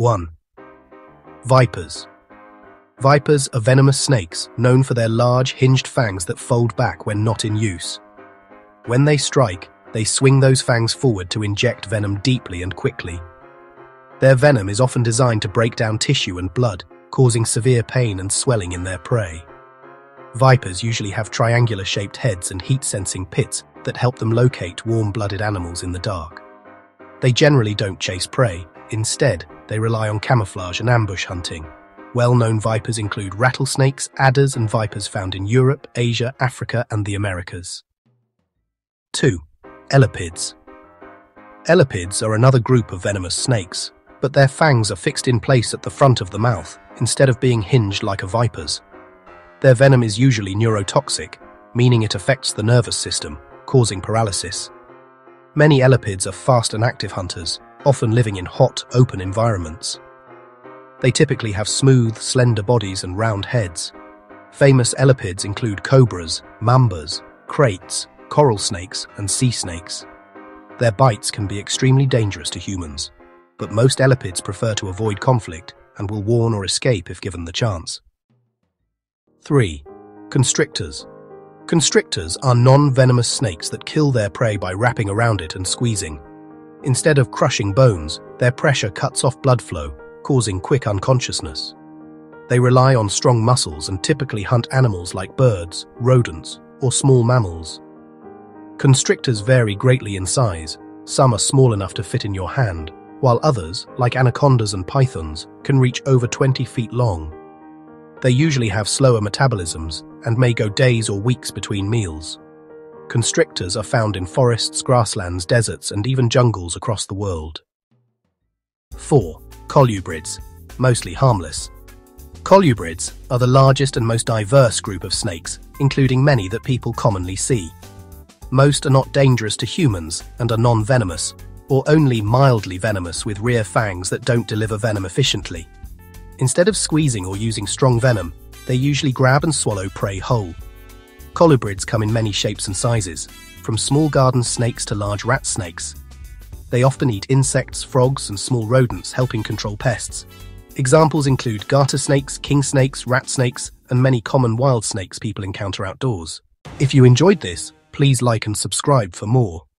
1. Vipers. Vipers are venomous snakes known for their large, hinged fangs that fold back when not in use. When they strike, they swing those fangs forward to inject venom deeply and quickly. Their venom is often designed to break down tissue and blood, causing severe pain and swelling in their prey. Vipers usually have triangular shaped heads and heat sensing pits that help them locate warm blooded animals in the dark. They generally don't chase prey, instead, they rely on camouflage and ambush hunting. Well known vipers include rattlesnakes, adders, and vipers found in Europe, Asia, Africa, and the Americas. 2. Elapids. Elapids are another group of venomous snakes, but their fangs are fixed in place at the front of the mouth instead of being hinged like a viper's. Their venom is usually neurotoxic, meaning it affects the nervous system, causing paralysis. Many elapids are fast and active hunters, often living in hot, open environments. They typically have smooth, slender bodies and round heads. Famous elapids include cobras, mambas, kraits, coral snakes, and sea snakes. Their bites can be extremely dangerous to humans, but most elapids prefer to avoid conflict and will warn or escape if given the chance. 3. Constrictors. Constrictors are non-venomous snakes that kill their prey by wrapping around it and squeezing. Instead of crushing bones, their pressure cuts off blood flow, causing quick unconsciousness. They rely on strong muscles and typically hunt animals like birds, rodents, or small mammals. Constrictors vary greatly in size. Some are small enough to fit in your hand, while others, like anacondas and pythons, can reach over 20 feet long. They usually have slower metabolisms and may go days or weeks between meals. Constrictors are found in forests, grasslands, deserts, and even jungles across the world. 4. Colubrids, mostly harmless. Colubrids are the largest and most diverse group of snakes, including many that people commonly see. Most are not dangerous to humans and are non-venomous, or only mildly venomous with rear fangs that don't deliver venom efficiently. Instead of squeezing or using strong venom, they usually grab and swallow prey whole. Colubrids come in many shapes and sizes, from small garden snakes to large rat snakes. They often eat insects, frogs, and small rodents, helping control pests. Examples include garter snakes, king snakes, rat snakes, and many common wild snakes people encounter outdoors. If you enjoyed this, please like and subscribe for more.